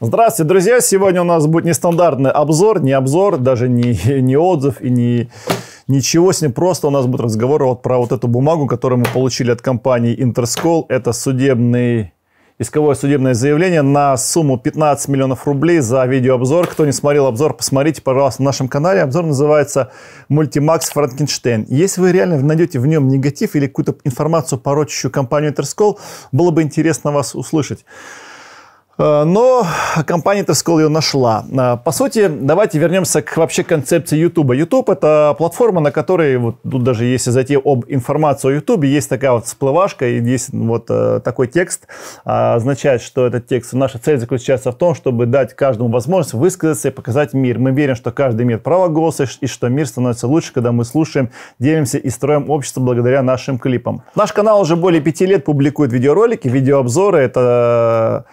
Здравствуйте, друзья! Сегодня у нас будет нестандартный обзор, не обзор, даже не, не отзыв и не ничего с ним. Просто у нас будет разговор вот про вот эту бумагу, которую мы получили от компании Interscol. Это судебный исковое судебное заявление на сумму 15 миллионов рублей за видеообзор. Кто не смотрел обзор, посмотрите, пожалуйста, на нашем канале. Обзор называется «Мультимакс Франкенштейн». Если вы реально найдете в нем негатив или какую-то информацию, порочащую компанию Interscol, было бы интересно вас услышать. Э, но компания Interscol ее нашла. Э, по сути, давайте вернемся к вообще концепции YouTube. YouTube это платформа, на которой, вот тут даже если зайти об информацию о YouTube, есть такая вот всплывашка, и есть вот э, такой текст. Означает, что этот текст, наша цель заключается в том, чтобы дать каждому возможность высказаться и показать мир. Мы верим, что каждый имеет право голоса, и что мир становится лучше, когда мы слушаем, делимся и строим общество благодаря нашим клипам. Наш канал уже более пяти лет публикует видеоролики, видеообзоры. Это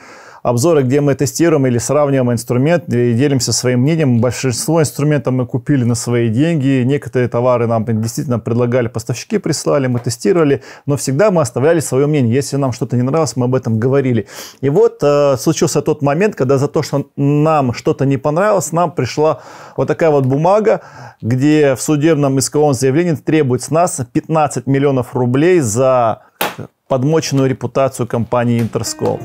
обзоры, где мы тестируем или сравниваем инструмент и делимся своим мнением. Большинство инструментов мы купили на свои деньги. Некоторые товары нам действительно предлагали, поставщики прислали, мы тестировали, но всегда мы оставляли свое мнение. Если нам что-то не нравилось, мы об этом говорили. И вот э, случился тот момент, когда за то, что нам что-то не понравилось, нам пришла вот такая вот бумага, где в судебном исковом заявлении требует с нас 15 миллионов рублей за подмоченную репутацию компании Интерскол.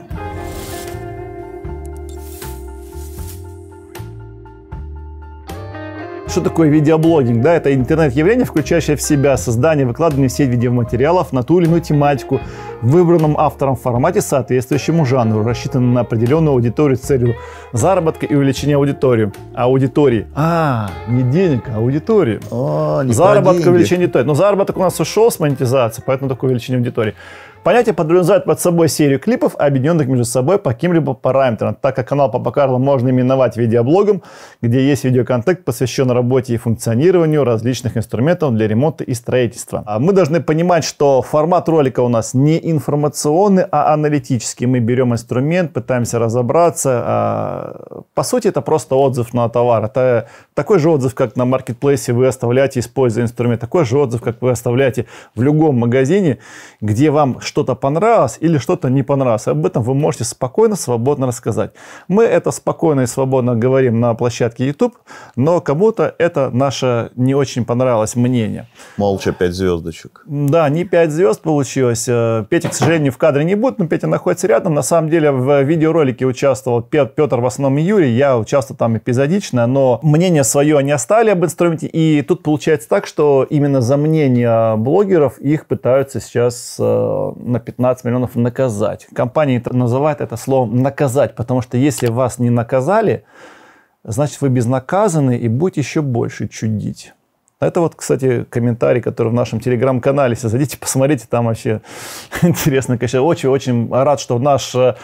Что такое видеоблогинг? Да, это интернет-явление, включающее в себя создание, выкладывание в сеть видеоматериалов на ту или иную тематику в выбранном автором формате, соответствующему жанру, рассчитанном на определенную аудиторию с целью заработка и увеличения аудитории. Аудитории. А, не денег, а аудитории. О, не Заработок, увеличение аудитории. Но заработок у нас ушел с монетизации, поэтому такое увеличение аудитории. Понятие подразумевает под собой серию клипов, объединенных между собой по каким-либо параметрам, так как канал Папа Карло можно именовать видеоблогом, где есть видеоконтент, посвященный работе и функционированию различных инструментов для ремонта и строительства. А мы должны понимать, что формат ролика у нас не информационный, а аналитический. Мы берем инструмент, пытаемся разобраться. А, по сути, это просто отзыв на товар. Это такой же отзыв, как на маркетплейсе вы оставляете, используя инструмент. Такой же отзыв, как вы оставляете в любом магазине, где вам что-то понравилось или что-то не понравилось. Об этом вы можете спокойно, свободно рассказать. Мы это спокойно и свободно говорим на площадке YouTube, но кому-то это наше не очень понравилось мнение. Молча 5 звездочек. Да, не 5 звезд получилось. Э, Петя, к сожалению, в кадре не будет, но Петя находится рядом. На самом деле в видеоролике участвовал Петр, в основном и Юрий. Я участвовал там эпизодично, но мнение свое они оставили об инструменте. И тут получается так, что именно за мнение блогеров их пытаются сейчас э, на 15 миллионов наказать. Компания называет это словом наказать, потому что если вас не наказали, значит вы безнаказаны и будете еще больше чудить. Это вот, кстати, комментарий, который в нашем телеграм-канале. Если зайдите, посмотрите, там вообще интересно. Конечно, очень-очень рад, что наш а,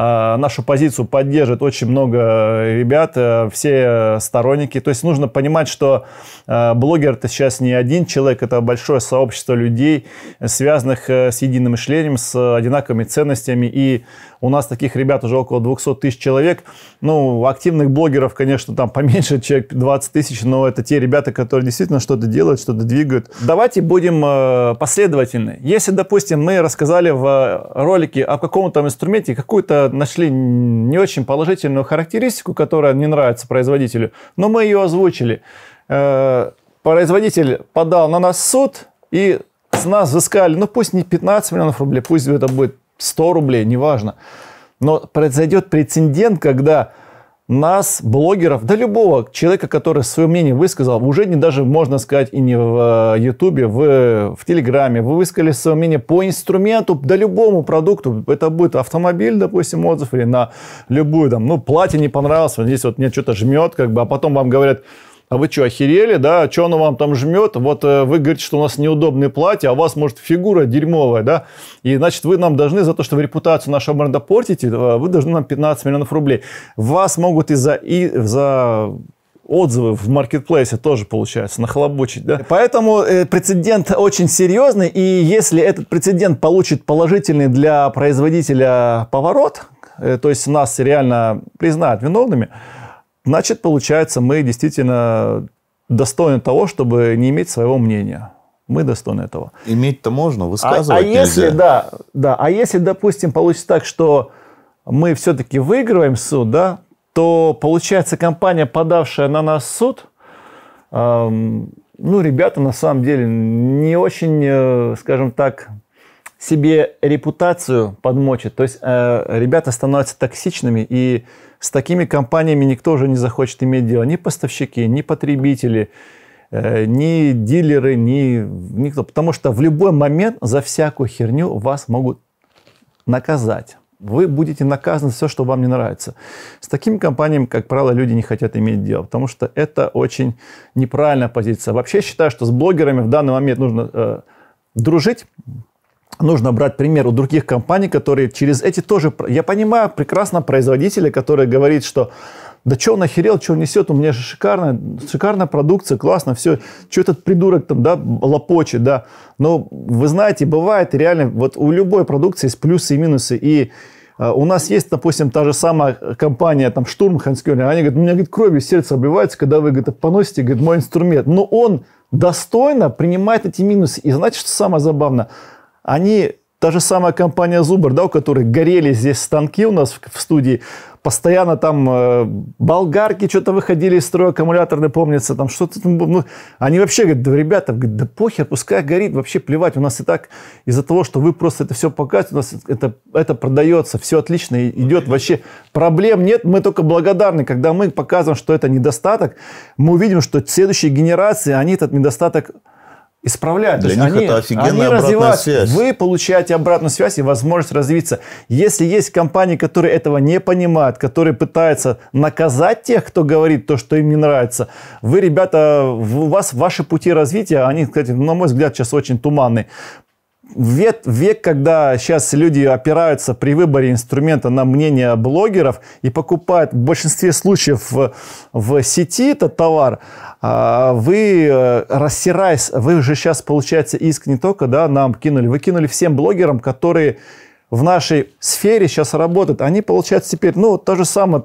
нашу позицию поддерживает очень много ребят, э, все сторонники. То есть нужно понимать, что э, блогер это сейчас не один человек, это большое сообщество людей, связанных э, с единым мышлением, с одинаковыми ценностями. И у нас таких ребят уже около 200 тысяч человек. Ну, активных блогеров, конечно, там поменьше, человек 20 тысяч, но это те ребята, которые действительно что-то делают, что-то двигают. Давайте будем последовательны. Если, допустим, мы рассказали в ролике о каком-то инструменте, какую-то нашли не очень положительную характеристику, которая не нравится производителю, но мы ее озвучили. Э, производитель подал на нас суд, и с нас взыскали, ну пусть не 15 миллионов рублей, пусть это будет 100 рублей, неважно. Но произойдет прецедент, когда нас, блогеров, да любого человека, который свое мнение высказал, уже не даже, можно сказать, и не в э, Ютубе, в, в Телеграме, вы высказали свое мнение по инструменту, да любому продукту, это будет автомобиль, допустим, отзыв, или на любую, там, ну, платье не понравилось, вот здесь вот мне что-то жмет, как бы, а потом вам говорят, а вы что, охерели, да? Что оно вам там жмет? Вот э, вы говорите, что у нас неудобные платья, а у вас, может, фигура дерьмовая, да? И, значит, вы нам должны за то, что вы репутацию нашего бренда портите, э, вы должны нам 15 миллионов рублей. Вас могут из-за и за отзывы в маркетплейсе тоже получается нахлобучить, да? Поэтому э, прецедент очень серьезный, и если этот прецедент получит положительный для производителя поворот, э, то есть нас реально признают виновными, значит, получается, мы действительно достойны того, чтобы не иметь своего мнения. Мы достойны этого. Иметь-то можно, высказывать а, а если, да, да, а если, допустим, получится так, что мы все-таки выигрываем суд, да, то получается компания, подавшая на нас суд, эм, ну, ребята на самом деле не очень, э, скажем так, себе репутацию подмочат. То есть э, ребята становятся токсичными, и с такими компаниями никто уже не захочет иметь дело. Ни поставщики, ни потребители, э, ни дилеры, ни никто. Потому что в любой момент за всякую херню вас могут наказать. Вы будете наказаны за все, что вам не нравится. С такими компаниями, как правило, люди не хотят иметь дело, потому что это очень неправильная позиция. Вообще считаю, что с блогерами в данный момент нужно э, дружить, нужно брать пример у других компаний, которые через эти тоже... Я понимаю прекрасно производителя, который говорит, что да что он охерел, что он несет, у меня же шикарная, шикарная продукция, классно, все, что этот придурок там, да, лопочет, да. Но вы знаете, бывает реально, вот у любой продукции есть плюсы и минусы, и а, у нас есть, допустим, та же самая компания, там, Штурм Ханскёрн, они говорят, у меня, говорит, кровью сердце обливается, когда вы, говорит, поносите, говорит, мой инструмент. Но он достойно принимает эти минусы. И знаете, что самое забавное? Они, та же самая компания Зубр, да, у которой горели здесь станки у нас в, в студии, постоянно там э, болгарки что-то выходили из строя, аккумуляторные, помнится, там что-то ну, они вообще говорят, да, ребята, говорят, да похер, пускай горит, вообще плевать, у нас и так из-за того, что вы просто это все показываете, у нас это, это продается, все отлично идет, вообще проблем нет, мы только благодарны, когда мы показываем, что это недостаток, мы увидим, что следующие генерации, они этот недостаток исправляют. Для них они, это офигенная они обратная связь. Вы получаете обратную связь и возможность развиться. Если есть компании, которые этого не понимают, которые пытаются наказать тех, кто говорит то, что им не нравится, вы, ребята, у вас ваши пути развития, они, кстати, на мой взгляд, сейчас очень туманные век, век, когда сейчас люди опираются при выборе инструмента на мнение блогеров и покупают в большинстве случаев в, в сети этот товар, а, вы э, рассираясь, вы же сейчас, получается, иск не только да, нам кинули, вы кинули всем блогерам, которые в нашей сфере сейчас работают. Они, получается, теперь, ну, то же самое,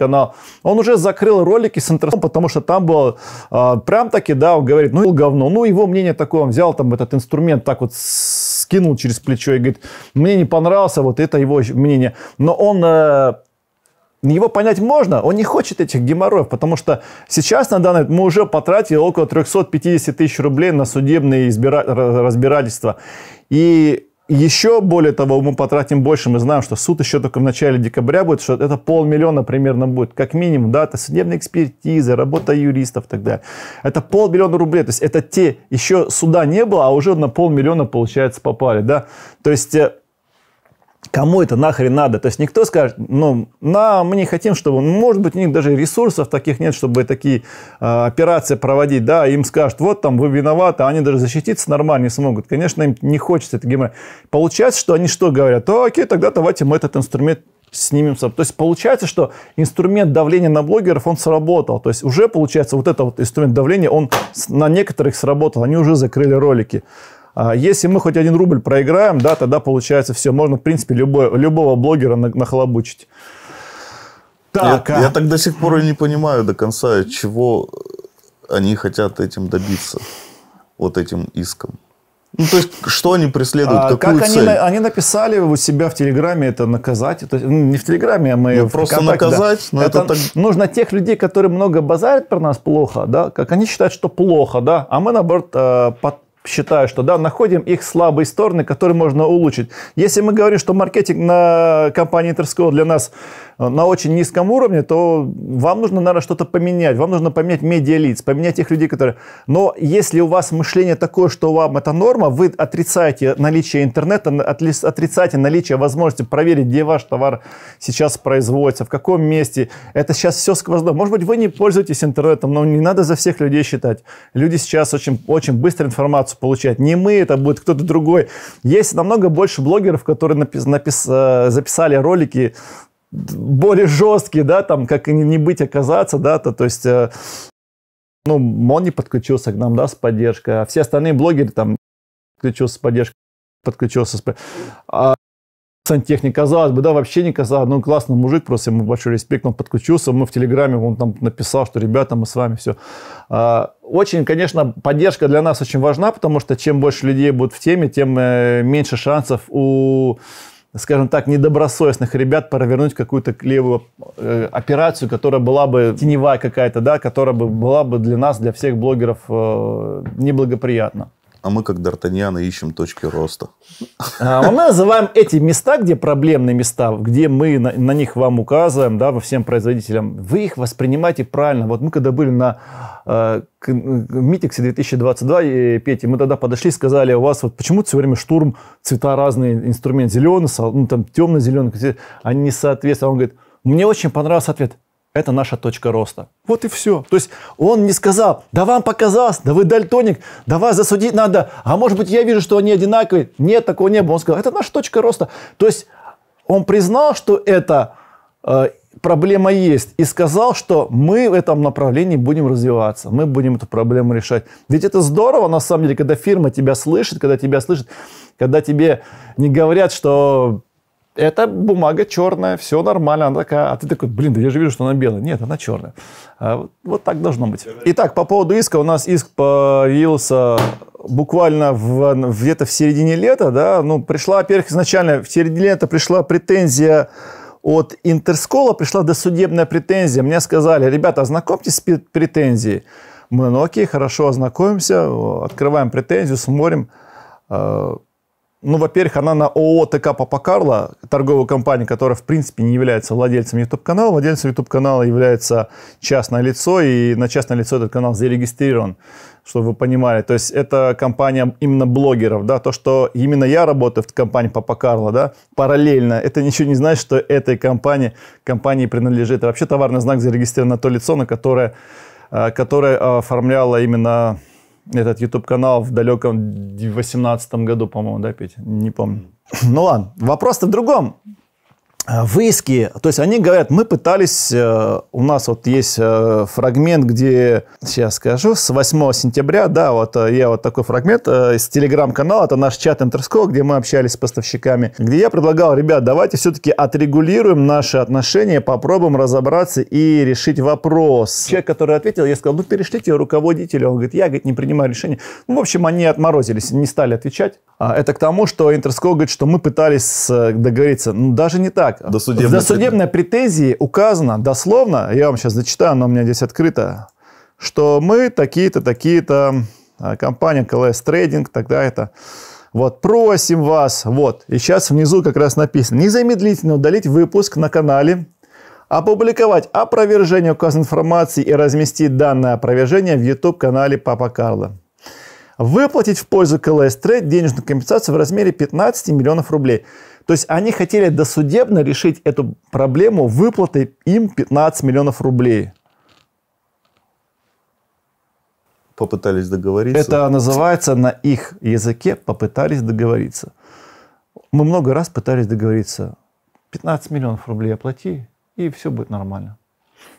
канал, он уже закрыл ролики с интернетом, потому что там было э, прям таки, да, он говорит, ну, говно. Ну, его мнение такое, он взял там этот инструмент, так вот скинул через плечо и говорит, мне не понравился, вот это его мнение. Но он э, его понять можно, он не хочет этих геморроев, потому что сейчас на данный мы уже потратили около 350 тысяч рублей на судебные избира... разбирательства. И еще более того, мы потратим больше, мы знаем, что суд еще только в начале декабря будет, что это полмиллиона примерно будет, как минимум, да, это судебная экспертиза, работа юристов и так далее. Это полмиллиона рублей, то есть это те, еще суда не было, а уже на полмиллиона, получается, попали, да. То есть э, Кому это нахрен надо? То есть никто скажет, ну, на, мы не хотим, чтобы, может быть, у них даже ресурсов таких нет, чтобы такие э, операции проводить, да, им скажут, вот там вы виноваты, а они даже защититься нормально не смогут. Конечно, им не хочется это геморрой. Получается, что они что говорят? О, окей, тогда давайте мы этот инструмент снимем. То есть получается, что инструмент давления на блогеров, он сработал. То есть уже получается вот этот вот инструмент давления, он на некоторых сработал, они уже закрыли ролики. А если мы хоть один рубль проиграем, да, тогда получается все. Можно, в принципе, любой, любого блогера нахлобучить. Так, я, а... я так до сих пор и не понимаю до конца, чего они хотят этим добиться, вот этим иском. Ну, то есть, что они преследуют, а, какую как цель? Они, они написали у себя в Телеграме это наказать. То есть, ну, не в Телеграме, а мы ну, в Просто наказать? Да. Но это, это так... Нужно тех людей, которые много базарят про нас плохо, да, как они считают, что плохо, да, а мы, наоборот, э, под считаю, что да, находим их слабые стороны, которые можно улучшить. Если мы говорим, что маркетинг на компании Interschool для нас на очень низком уровне, то вам нужно, наверное, что-то поменять. Вам нужно поменять медиалиц, поменять тех людей, которые... Но если у вас мышление такое, что вам это норма, вы отрицаете наличие интернета, отрицаете наличие возможности проверить, где ваш товар сейчас производится, в каком месте. Это сейчас все сквозное. Может быть, вы не пользуетесь интернетом, но не надо за всех людей считать. Люди сейчас очень, очень быстро информацию получают. Не мы, это будет кто-то другой. Есть намного больше блогеров, которые напис, напис, э, записали ролики более жесткий, да, там, как и не быть, оказаться, да, то, то есть, э, ну, он не подключился к нам, да, с поддержкой, а все остальные блогеры там подключился с поддержкой, подключился с а сантехник, казалось бы, да, вообще не казалось, ну, классный мужик, просто ему большой респект, он подключился, мы в Телеграме, он там написал, что, ребята, мы с вами, все. А, очень, конечно, поддержка для нас очень важна, потому что чем больше людей будет в теме, тем э, меньше шансов у скажем так, недобросовестных ребят провернуть какую-то левую э, операцию, которая была бы теневая какая-то, да, которая бы была бы для нас, для всех блогеров э, неблагоприятна. А мы, как Д'Артаньяны, ищем точки роста. А, мы называем эти места, где проблемные места, где мы на, них вам указываем, да, всем производителям, вы их воспринимаете правильно. Вот мы когда были на э, Митиксе 2022, и, Петя, мы тогда подошли и сказали, у вас вот почему все время штурм, цвета разные, инструмент зеленый, ну, там темно-зеленый, они не соответствуют. Он говорит, мне очень понравился ответ – это наша точка роста. Вот и все. То есть он не сказал, да вам показалось, да вы дальтоник, да вас засудить надо, а может быть я вижу, что они одинаковые. Нет, такого не было. Он сказал, это наша точка роста. То есть он признал, что это э, проблема есть и сказал, что мы в этом направлении будем развиваться, мы будем эту проблему решать. Ведь это здорово, на самом деле, когда фирма тебя слышит, когда тебя слышит, когда тебе не говорят, что это бумага черная, все нормально, она такая, а ты такой, блин, да я же вижу, что она белая. Нет, она черная. А вот так должно быть. Итак, по поводу иска, у нас иск появился буквально в, где-то в середине лета, да, ну, пришла, во-первых, изначально в середине лета пришла претензия от Интерскола, пришла досудебная претензия. Мне сказали, ребята, ознакомьтесь с претензией. Мы, ну окей, хорошо, ознакомимся, открываем претензию, смотрим, а, ну, во-первых, она на ООО ТК Папа Карло, торговую компанию, которая, в принципе, не является владельцем YouTube-канала. Владельцем YouTube-канала является частное лицо, и на частное лицо этот канал зарегистрирован, чтобы вы понимали. То есть, это компания именно блогеров, да, то, что именно я работаю в компании Папа Карло, да, параллельно, это ничего не значит, что этой компании, компании принадлежит. вообще товарный знак зарегистрирован на то лицо, на которое, э, которое оформляло именно этот YouTube-канал в далеком 18 году, по-моему, да, Петя? Не помню. Ну ладно, вопрос-то в другом. Э, выиски, то есть они говорят, мы пытались, э, у нас вот есть э, фрагмент, где, сейчас скажу, с 8 сентября, да, вот я вот такой фрагмент из телеграм-канала, это наш чат Интерскол, где мы общались с поставщиками, где я предлагал, ребят, давайте все-таки отрегулируем наши отношения, попробуем разобраться и решить вопрос. Человек, который ответил, я сказал, ну перешлите руководителю, он говорит, я, говорит, не принимаю решение. Ну, в общем, они отморозились, не стали отвечать. А это к тому, что Интерскол говорит, что мы пытались договориться, ну даже не так, так. Досудебной, в досудебной претензии указано дословно, я вам сейчас зачитаю, оно у меня здесь открыто, что мы такие-то, такие-то, а, компания КЛС Трейдинг, тогда это... Вот, просим вас, вот, и сейчас внизу как раз написано, незамедлительно удалить выпуск на канале, опубликовать опровержение указанной информации и разместить данное опровержение в YouTube-канале Папа Карло. Выплатить в пользу КЛС Трейд денежную компенсацию в размере 15 миллионов рублей. То есть они хотели досудебно решить эту проблему выплатой им 15 миллионов рублей. Попытались договориться. Это называется на их языке попытались договориться. Мы много раз пытались договориться. 15 миллионов рублей оплати, и все будет нормально.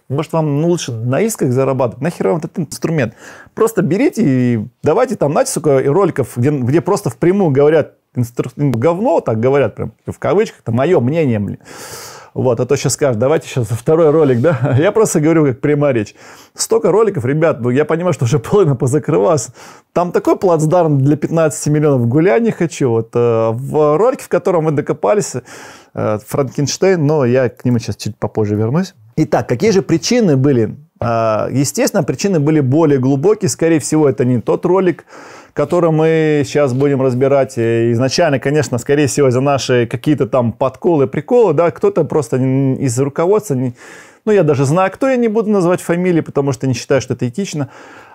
Может, вам ну, лучше на исках зарабатывать? Нахер вам этот инструмент? Просто берите и давайте там, знаете, сколько роликов, где, где просто впрямую говорят, инстру... говно, так говорят прям в кавычках, это мое мнение, блин. Вот, а то сейчас скажут, давайте сейчас второй ролик, да? Я просто говорю, как прямая речь. Столько роликов, ребят, ну я понимаю, что уже половина позакрывалась. Там такой плацдарм для 15 миллионов гуляй не хочу. Вот э, в ролике, в котором мы докопались, э, Франкенштейн, но я к нему сейчас чуть попозже вернусь. Итак, какие же причины были? Э, естественно, причины были более глубокие. Скорее всего, это не тот ролик, который мы сейчас будем разбирать. Изначально, конечно, скорее всего, за наши какие-то там подколы, приколы, да, кто-то просто из руководства, ну, я даже знаю, кто, я не буду называть фамилии, потому что не считаю, что это этично,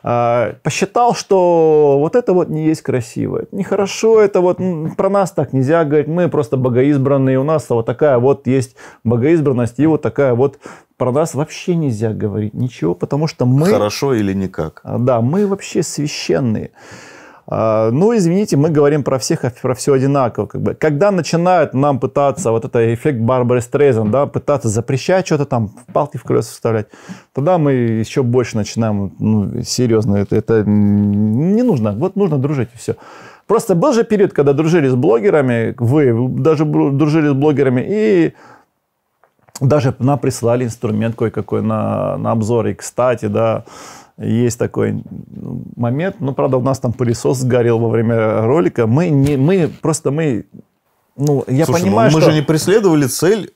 а, посчитал, что вот это вот не есть красиво, это нехорошо, это вот про нас так нельзя говорить, мы просто богоизбранные, у нас вот такая вот есть богоизбранность, и вот такая вот про нас вообще нельзя говорить ничего, потому что мы... Хорошо или никак. Да, мы вообще священные. А, ну, извините, мы говорим про всех, про все одинаково. Как бы. Когда начинают нам пытаться, вот это эффект Барбары Стрейзен, да, пытаться запрещать что-то там, палки в колеса вставлять, тогда мы еще больше начинаем, ну, серьезно, это, это не нужно. Вот нужно дружить и все. Просто был же период, когда дружили с блогерами, вы даже дружили с блогерами, и даже нам прислали инструмент кое-какой на, на обзор. И, кстати, да, есть такой момент. Ну, правда, у нас там пылесос сгорел во время ролика. Мы, не, мы просто мы Ну, я Слушай, понимаю, ну, мы что... же не преследовали цель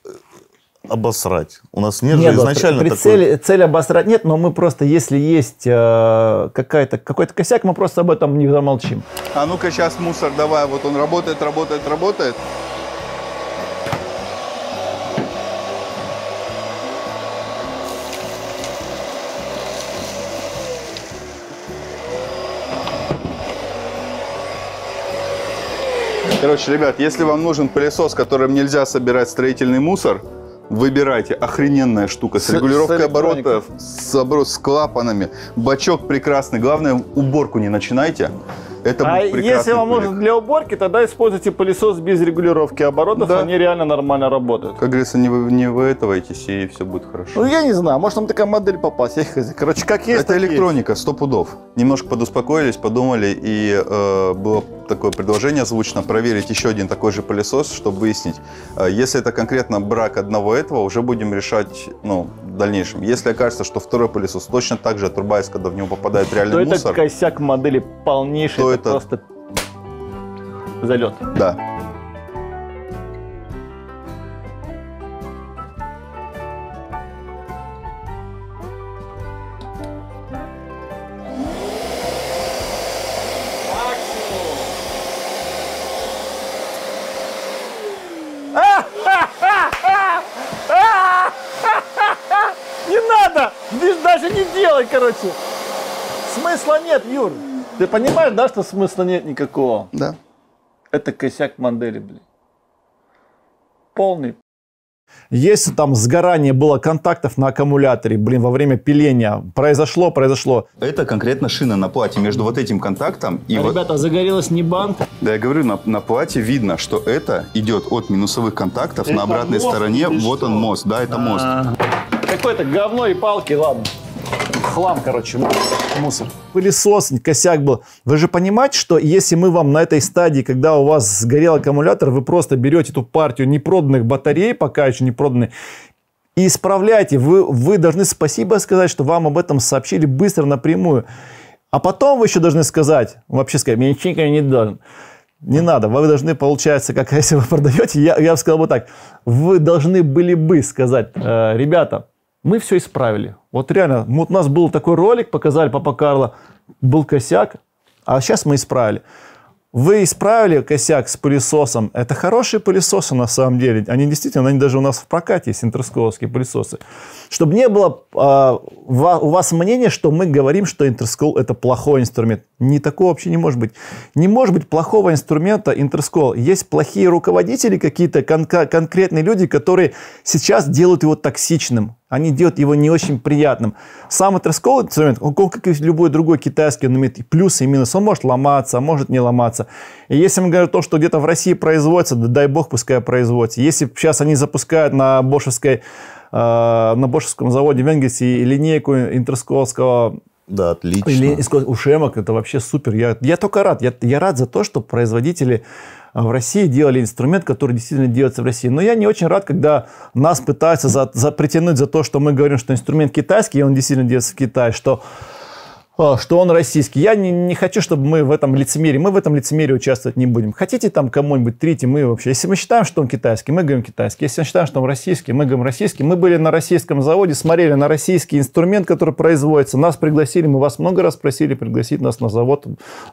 обосрать. У нас нет, нет же изначально при, при такой... Цель, цель обосрать нет, но мы просто, если есть э, какая-то, какой-то косяк, мы просто об этом не замолчим. А ну-ка сейчас мусор давай, вот он работает, работает, работает. Короче, ребят, если вам нужен пылесос, которым нельзя собирать строительный мусор, выбирайте. Охрененная штука. С, с регулировкой с оборотов, с, с клапанами. Бачок прекрасный. Главное, уборку не начинайте. Это а если вам нужен для уборки, тогда используйте пылесос без регулировки оборотов, да. они реально нормально работают. Как говорится, не, вы, не выэтывайтесь, и все будет хорошо. Ну, я не знаю, может там такая модель попасть. Я Короче, как есть, Это электроника, сто пудов. Немножко подуспокоились, подумали, и э, было такое предложение озвучено проверить еще один такой же пылесос, чтобы выяснить, э, если это конкретно брак одного этого, уже будем решать ну, в дальнейшем. Если окажется, что второй пылесос точно так же отрубается, когда в него попадает реальный то мусор, это косяк модели полнейший, то это, это просто залет. Да. Даже не делай, короче. Смысла нет, Юр. Ты понимаешь, да, что смысла нет никакого? Да. Это косяк модели, блин. Полный. Если там сгорание было контактов на аккумуляторе, блин, во время пиления, произошло, произошло. Это конкретно шина на плате между вот этим контактом и а, вот... Ребята, загорелась не банк. Да, я говорю, на, на плате видно, что это идет от минусовых контактов это на обратной стороне. Вот что? он мост, да, это мост. А. Какое-то говно и палки, ладно хлам, короче, мусор. Пылесос, косяк был. Вы же понимаете, что если мы вам на этой стадии, когда у вас сгорел аккумулятор, вы просто берете эту партию непроданных батарей, пока еще не проданные, и исправляете. Вы, вы должны спасибо сказать, что вам об этом сообщили быстро, напрямую. А потом вы еще должны сказать, вообще сказать, мне ничего не должен. Не надо, вы должны, получается, как если вы продаете, я, я бы сказал бы так, вы должны были бы сказать, э, ребята, мы все исправили. Вот реально, вот у нас был такой ролик, показали Папа Карло, был косяк, а сейчас мы исправили. Вы исправили косяк с пылесосом. Это хорошие пылесосы на самом деле. Они действительно, они даже у нас в прокате есть интерсколовские пылесосы. Чтобы не было э, у вас мнения, что мы говорим, что интерскол это плохой инструмент. Не такого вообще не может быть. Не может быть плохого инструмента интерскол. Есть плохие руководители, какие-то кон- конкретные люди, которые сейчас делают его токсичным. Они делают его не очень приятным. Сам интерскол инструмент, он, как и любой другой китайский, он имеет и плюсы, и минусы. Он может ломаться, а может не ломаться. И если мы говорим то, что где-то в России производится, да дай бог, пускай производится. Если сейчас они запускают на бошевской Э, на Бошевском заводе в Энгельсе линейку интерсколского да, отлично. Или ушемок, это вообще супер. Я, я только рад. Я, я рад за то, что производители в России делали инструмент, который действительно делается в России. Но я не очень рад, когда нас пытаются за, за, притянуть за то, что мы говорим, что инструмент китайский, и он действительно делается в Китае, что что он российский. Я не, не хочу, чтобы мы в этом лицемерии, мы в этом лицемерии участвовать не будем. Хотите там кому-нибудь трите, мы вообще. Если мы считаем, что он китайский, мы говорим китайский. Если мы считаем, что он российский, мы говорим российский. Мы были на российском заводе, смотрели на российский инструмент, который производится. Нас пригласили, мы вас много раз просили пригласить нас на завод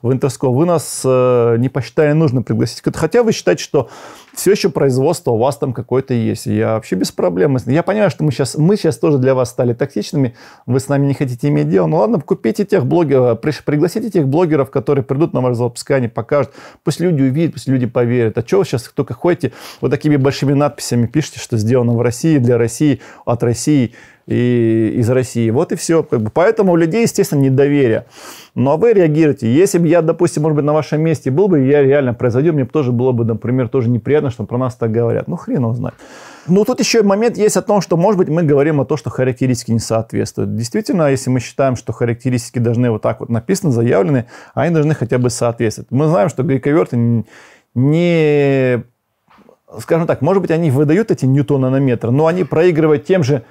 в Интерскол. Вы нас э, не посчитали нужно пригласить. Хотя вы считаете, что все еще производство у вас там какое-то есть. Я вообще без проблем. Я понимаю, что мы сейчас, мы сейчас тоже для вас стали токсичными, вы с нами не хотите иметь дело. Ну ладно, купите тех блогеров, пригласите тех блогеров, которые придут на ваш они покажут. Пусть люди увидят, пусть люди поверят. А что вы сейчас только ходите вот такими большими надписями пишете, что сделано в России, для России, от России и из России. Вот и все. Поэтому у людей, естественно, недоверие. Ну, а вы реагируете. Если бы я, допустим, может быть, на вашем месте был бы, я реально производил, мне бы тоже было бы, например, тоже неприятно, что про нас так говорят. Ну, хрен его знает. Ну, тут еще момент есть о том, что, может быть, мы говорим о том, что характеристики не соответствуют. Действительно, если мы считаем, что характеристики должны вот так вот написаны, заявлены, они должны хотя бы соответствовать. Мы знаем, что гайковерты не скажем так, может быть, они выдают эти ньютоны на метр, но они проигрывают тем же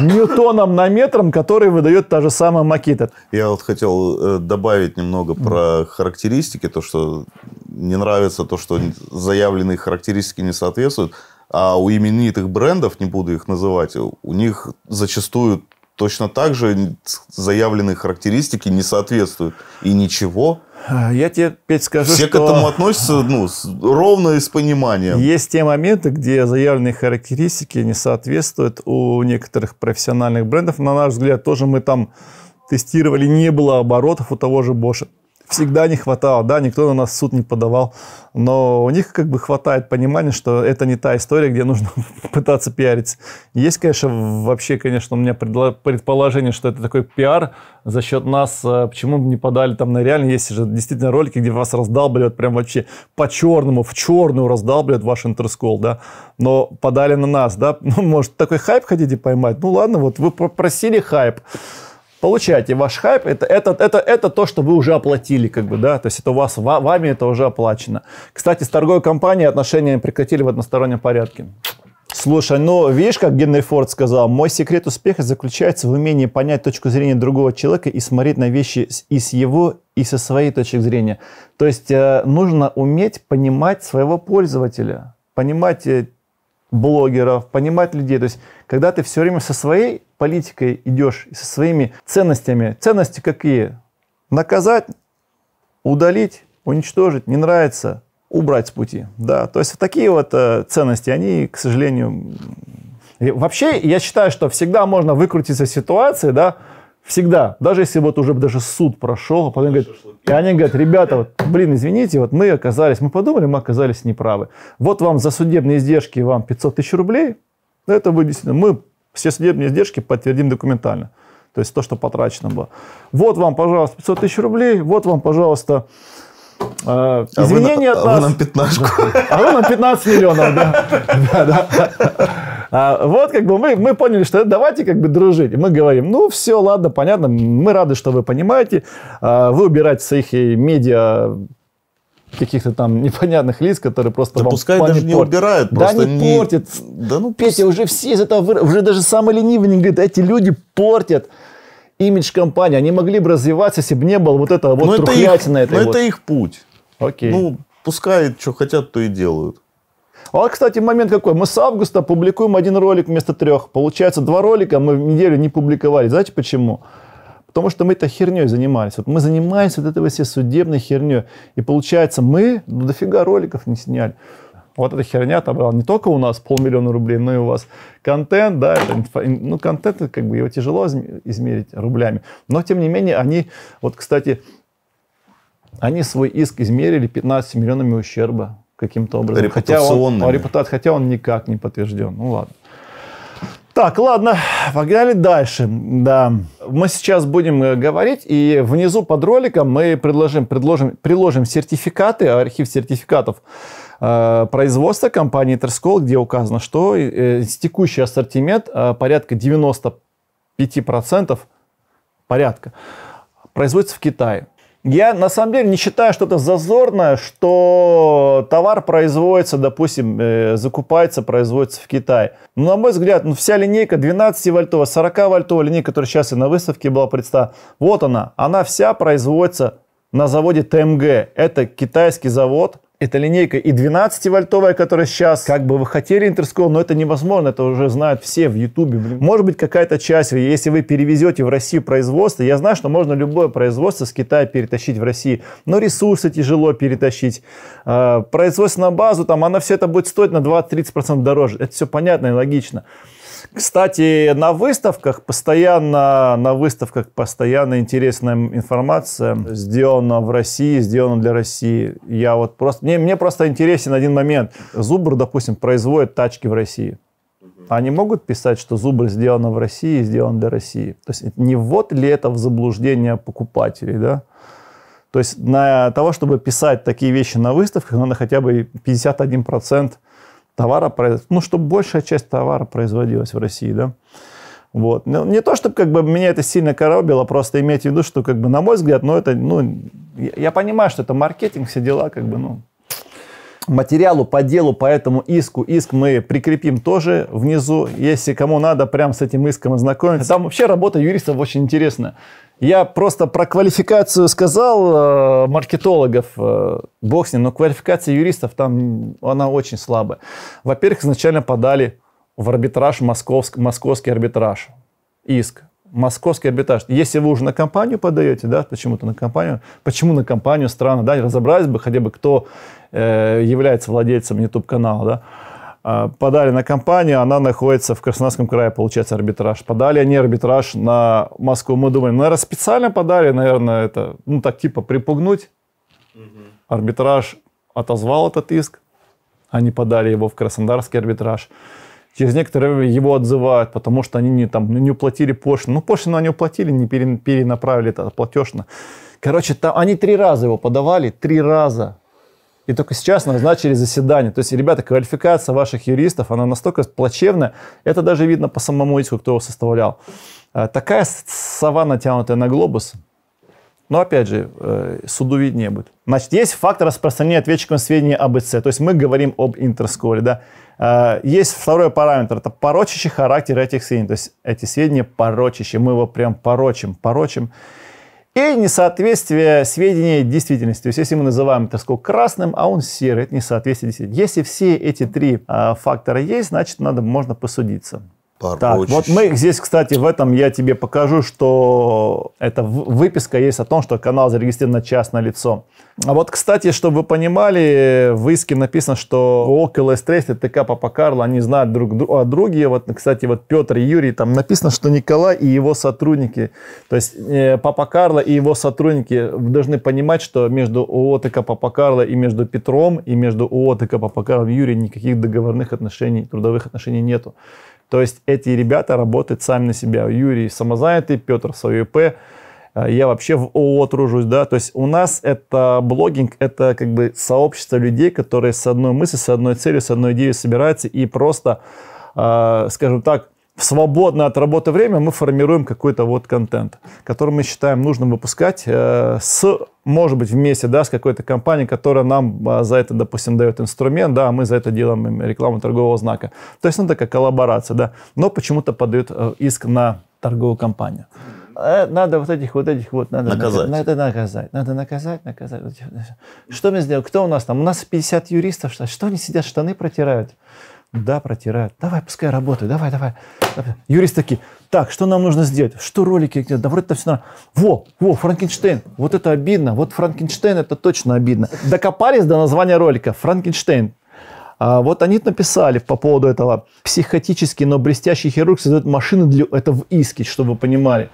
ньютоном на метром, который выдает та же самая Макита. Я вот хотел э, добавить немного про характеристики, то, что не нравится то, что заявленные характеристики не соответствуют. А у именитых брендов, не буду их называть, у них зачастую точно так же заявленные характеристики не соответствуют. И ничего. А, я тебе опять скажу, Все что... к этому относятся ну, с, ровно и с пониманием. Есть те моменты, где заявленные характеристики не соответствуют у некоторых профессиональных брендов. На наш взгляд, тоже мы там тестировали, не было оборотов у того же Bosch всегда не хватало, да, никто на нас в суд не подавал, но у них как бы хватает понимания, что это не та история, где нужно пытаться пиариться. Есть, конечно, вообще, конечно, у меня предположение, что это такой пиар за счет нас, э, почему бы не подали там на реально, есть же действительно ролики, где вас раздалбливают прям вообще по-черному, в черную раздалбливают ваш интерскол, да, но подали на нас, да, ну, может, такой хайп хотите поймать? Ну, ладно, вот вы попросили хайп, получаете ваш хайп, это, это, это, это то, что вы уже оплатили, как бы, да, то есть это у вас, вами это уже оплачено. Кстати, с торговой компанией отношения прекратили в одностороннем порядке. Слушай, ну, видишь, как Генри Форд сказал, мой секрет успеха заключается в умении понять точку зрения другого человека и смотреть на вещи и с его, и со своей точки зрения. То есть э, нужно уметь понимать своего пользователя, понимать э, блогеров, понимать людей. То есть, когда ты все время со своей политикой идешь, со своими ценностями, ценности какие? Наказать, удалить, уничтожить, не нравится, убрать с пути. Да, то есть такие вот э, ценности, они, к сожалению... Вообще, я считаю, что всегда можно выкрутиться из ситуации, да, Всегда. Даже если вот уже даже суд прошел, а потом говорят, и они говорят, ребята, вот, блин, извините, вот мы оказались, мы подумали, мы оказались неправы. Вот вам за судебные издержки вам 500 тысяч рублей, это вы действительно, мы все судебные издержки подтвердим документально. То есть то, что потрачено было. Вот вам, пожалуйста, 500 тысяч рублей, вот вам, пожалуйста, э, извинения а вы, от нас. А вы нам 15. А вы нам 15 миллионов, да. А, вот как бы мы, мы поняли, что давайте как бы дружить. мы говорим, ну все, ладно, понятно, мы рады, что вы понимаете. А, вы убираете своих медиа каких-то там непонятных лиц, которые просто да вам пускай даже не портят. убирают, да не, не портят. Да ну Петя, пусть... уже все из этого вы... уже даже самые ленивые не говорят, эти люди портят имидж компании. Они могли бы развиваться, если бы не было вот этого вот трухлятина этой. Но вот. это их путь. Окей. Ну, пускай что хотят, то и делают. А, кстати, момент какой. Мы с августа публикуем один ролик вместо трех. Получается, два ролика мы в неделю не публиковали. Знаете почему? Потому что мы этой херней занимались. Вот мы занимаемся вот этой всей судебной херней. И получается, мы ну, дофига роликов не сняли. Вот эта херня отобрала не только у нас полмиллиона рублей, но и у вас контент, да, это, ну, контент, как бы его тяжело измерить рублями. Но, тем не менее, они, вот, кстати, они свой иск измерили 15 миллионами ущерба каким-то образом. Хотя он, репутат, хотя он никак не подтвержден. Ну ладно. Так, ладно, погнали дальше. Да, мы сейчас будем э, говорить, и внизу под роликом мы предложим, предложим, приложим сертификаты, архив сертификатов э, производства компании Терскол, где указано, что э, текущий ассортимент э, порядка 95% порядка производится в Китае. Я на самом деле не считаю что-то зазорное, что товар производится, допустим, э, закупается, производится в Китае. Но, на мой взгляд, ну, вся линейка 12-вольтовая, 40-вольтовая линейка, которая сейчас и на выставке была представлена, вот она, она вся производится на заводе ТМГ. Это китайский завод, это линейка и 12-вольтовая, которая сейчас, как бы вы хотели интерскол, но это невозможно, это уже знают все в Ютубе. Может быть, какая-то часть, если вы перевезете в Россию производство, я знаю, что можно любое производство с Китая перетащить в Россию, но ресурсы тяжело перетащить. А, производственную базу, там, она все это будет стоить на 20-30% дороже. Это все понятно и логично. Кстати, на выставках постоянно, на выставках постоянно интересная информация сделана в России, сделана для России. Я вот просто, мне, мне просто интересен один момент. Зубр, допустим, производит тачки в России. Они могут писать, что Зубр сделано в России, сделан для России. То есть не вот ли это в заблуждение покупателей, да? То есть на того, чтобы писать такие вещи на выставках, надо хотя бы 51% товара, ну, чтобы большая часть товара производилась в России, да. Вот. Ну, не то, чтобы как бы меня это сильно коробило, просто иметь в виду, что, как бы, на мой взгляд, ну, это, ну, я, я понимаю, что это маркетинг, все дела, как бы, ну. Материалу по делу по этому иску. Иск мы прикрепим тоже внизу, если кому надо прям с этим иском ознакомиться. Там вообще работа юристов очень интересная. Я просто про квалификацию сказал э, маркетологов, э, бог с ним, но квалификация юристов там, она очень слабая. Во-первых, изначально подали в арбитраж, московск, московский арбитраж, иск. Московский арбитраж. Если вы уже на компанию подаете, да, почему-то на компанию, почему на компанию, странно, да, разобрались бы хотя бы, кто является владельцем YouTube-канала, да, а, подали на компанию, она находится в Краснодарском крае, получается, арбитраж. Подали они арбитраж на Москву. Мы думаем, наверное, специально подали, наверное, это, ну, так типа припугнуть. Арбитраж отозвал этот иск, они подали его в Краснодарский арбитраж. Через некоторое время его отзывают, потому что они не, там, не уплатили пошлину. Ну, пошлину они уплатили, не перенаправили это платежно. Короче, там, они три раза его подавали, три раза. И только сейчас назначили заседание. То есть, ребята, квалификация ваших юристов, она настолько плачевная, это даже видно по самому иску, кто его составлял. Э, такая сова, натянутая на глобус, но опять же, э, суду виднее будет. Значит, есть фактор распространения ответчиком сведений об ИЦ. То есть мы говорим об интерскоре. Да? Э, есть второй параметр, это порочащий характер этих сведений. То есть эти сведения порочащие, мы его прям порочим, порочим. И несоответствие сведений действительности. То есть, если мы называем это сколько красным, а он серый, это несоответствие действительности. Если все эти три а, фактора есть, значит, надо, можно посудиться. Порочище. Так, вот мы здесь, кстати, в этом я тебе покажу, что эта выписка есть о том, что канал зарегистрирован частное лицо. А вот, кстати, чтобы вы понимали, в иске написано, что Oculus Trace и ТК Папа Карло, они знают друг о друге. Вот, кстати, вот Петр и Юрий, там написано, что Николай и его сотрудники, то есть э, Папа Карло и его сотрудники должны понимать, что между ООО ТК Папа Карло и между Петром и между ООО ТК Папа Карло и Юрием никаких договорных отношений, трудовых отношений нету. То есть эти ребята работают сами на себя. Юрий самозанятый, Петр свое ИП, а, я вообще в ООО тружусь, да, то есть у нас это блогинг, это как бы сообщество людей, которые с одной мыслью, с одной целью, с одной идеей собираются и просто, э, скажем так, в свободное от работы время мы формируем какой-то вот контент, который мы считаем нужным выпускать э, с, может быть, вместе, да, с какой-то компанией, которая нам э, за это, допустим, дает инструмент, да, а мы за это делаем рекламу торгового знака. То есть, ну, такая коллаборация, да, но почему-то подают э, иск на торговую компанию. Э, надо вот этих, вот этих вот, надо наказать. Надо наказать, надо наказать, наказать. Что мы сделаем? Кто у нас там? У нас 50 юристов, что, что они сидят, штаны протирают? Да, протирают. Давай, пускай работают, давай, давай. Юрист такие, так, что нам нужно сделать? Что ролики? Да вроде там все нормально. Во, во, Франкенштейн. Вот это обидно. Вот Франкенштейн, это точно обидно. Докопались до названия ролика. Франкенштейн. А вот они написали по поводу этого. Психотический, но блестящий хирург создает машины для... Это в иске, чтобы вы понимали.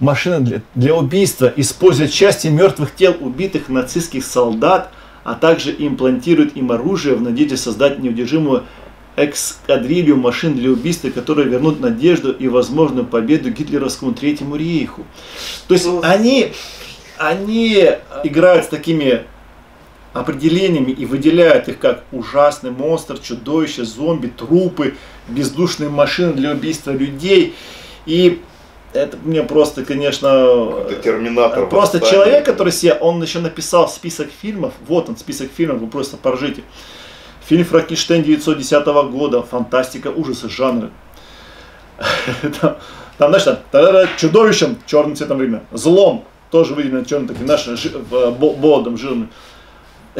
Машины для, для убийства используют части мертвых тел убитых нацистских солдат, а также имплантирует им оружие в надежде создать неудержимую эскадрилью машин для убийства, которые вернут надежду и возможную победу гитлеровскому Третьему рейху. То есть они, они играют с такими определениями и выделяют их как ужасный монстр, чудовище, зомби, трупы, бездушные машины для убийства людей. И это мне просто, конечно... Это терминатор. Просто восстания. человек, который себе, он еще написал список фильмов, вот он список фильмов, вы просто поржите. Фильм Франкенштейн 910 года, фантастика, ужасы, жанры. Там, там знаешь, там, чудовищем черным цветом время, злом тоже выделено черным таким, знаешь, жи, болодом жирным.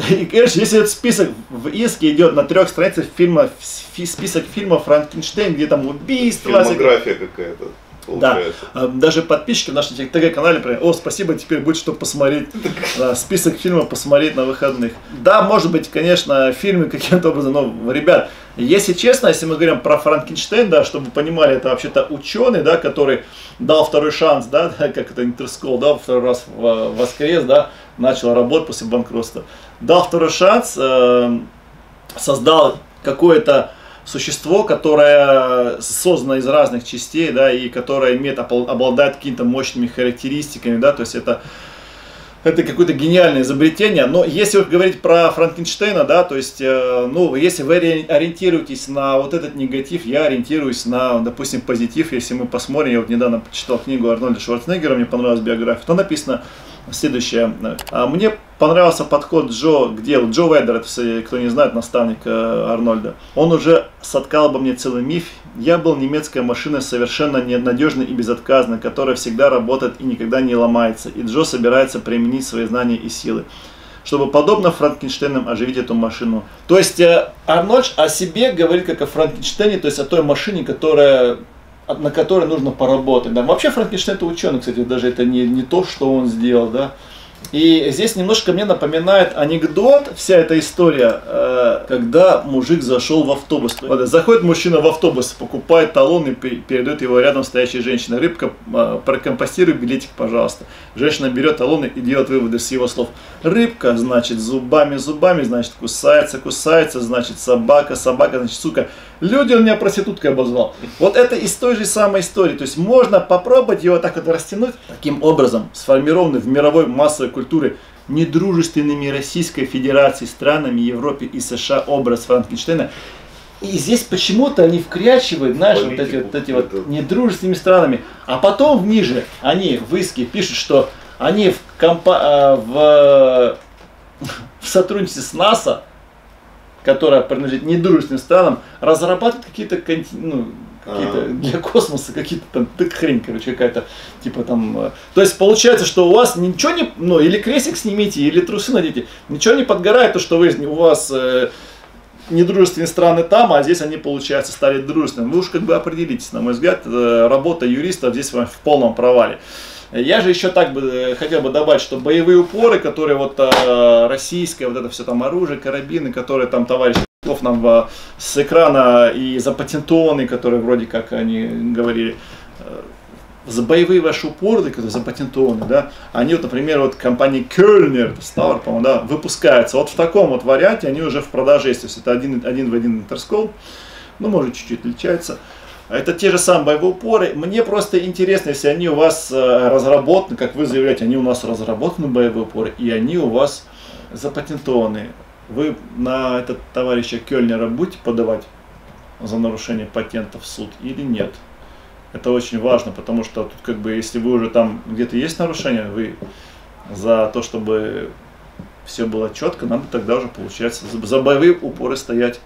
И, конечно, если этот список в иске идет на трех страницах фильма, список фильмов Франкенштейн, где там убийства. Фильмография какая-то. Получается. Да. А, даже подписчики в нашем ТГ-канале прям, о, спасибо, теперь будет что посмотреть. Список фильмов посмотреть на выходных. Да, может быть, конечно, фильмы каким-то образом, но, ребят, если честно, если мы говорим про Франкенштейн, да, чтобы вы понимали, это вообще-то ученый, да, который дал второй шанс, да, как это Интерскол, да, второй раз воскрес, да, начал работать после банкротства. Дал второй шанс, э, создал какое-то существо, которое создано из разных частей, да, и которое имеет, обладает какими-то мощными характеристиками, да, то есть это это какое-то гениальное изобретение. Но если говорить про Франкенштейна, да, то есть, э, ну, если вы ориентируетесь на вот этот негатив, я ориентируюсь на, допустим, позитив. Если мы посмотрим, я вот недавно почитал книгу Арнольда Шварценеггера, мне понравилась биография, то написано следующее. А мне понравился подход Джо к делу. Джо Ведер, это, кто не знает, наставник э, Арнольда. Он уже соткал обо мне целый миф. Я был немецкая машина совершенно ненадежной и безотказной, которая всегда работает и никогда не ломается. И Джо собирается применить свои знания и силы чтобы подобно Франкенштейнам оживить эту машину. То есть э, Арнольд о себе говорит как о Франкенштейне, то есть о той машине, которая на которой нужно поработать. Да. Вообще Франкенштейн это ученый, кстати, даже это не, не то, что он сделал, да. И здесь немножко мне напоминает анекдот, вся эта история, э, когда мужик зашел в автобус. Заходит мужчина в автобус, покупает талон и передает его рядом стоящей женщине. Рыбка, э, прокомпостируй билетик, пожалуйста. Женщина берет талон и делает выводы с его слов. Рыбка, значит, зубами, зубами, значит, кусается, кусается, значит, собака, собака, значит, сука. Люди он меня проституткой обозвал. Вот это из той же самой истории. То есть можно попробовать его так вот растянуть. Таким образом, сформированный в мировой массовой культуре недружественными Российской Федерации странами Европы и США образ Франкенштейна и здесь почему-то они вкрячивают, знаешь, вот эти вот, эти вот недружественными странами. А потом ниже они в иске пишут, что они в, компа- а, в, в сотрудничестве с НАСА которая принадлежит недружественным странам, разрабатывает какие-то ну, какие-то а. для космоса какие-то там тык хрень, короче, какая-то, типа там. Э, то есть получается, что у вас ничего не, ну, или крестик снимите, или трусы надите, ничего не подгорает, то, что вы, у вас э, недружественные страны там, а здесь они, получается, стали дружественными. Вы уж как бы определитесь, на мой взгляд, э, работа юриста здесь в полном провале. Я же еще так бы э, хотел бы добавить, что боевые упоры, которые вот э, российское, вот это все там оружие, карабины, которые там товарищ нам э, с экрана и запатентованные, которые вроде как они говорили, за боевые ваши упоры, которые запатентованы, да, они вот, например, вот компания Кёльнер, Ставр, по-моему, да, выпускаются. Вот в таком вот варианте они уже в продаже есть. То есть это один, один в один интерскоп, ну, может, чуть-чуть отличается. Это те же самые боевые упоры. Мне просто интересно, если они у вас э, разработаны, как вы заявляете, они у нас разработаны боевые упоры, и они у вас запатентованы. Вы на этот товарища Кёльнера будете подавать за нарушение патента в суд или нет? Это очень важно, потому что тут как бы, если вы уже там где-то есть нарушение, вы за то, чтобы все было четко, надо тогда уже, получается, за боевые упоры стоять.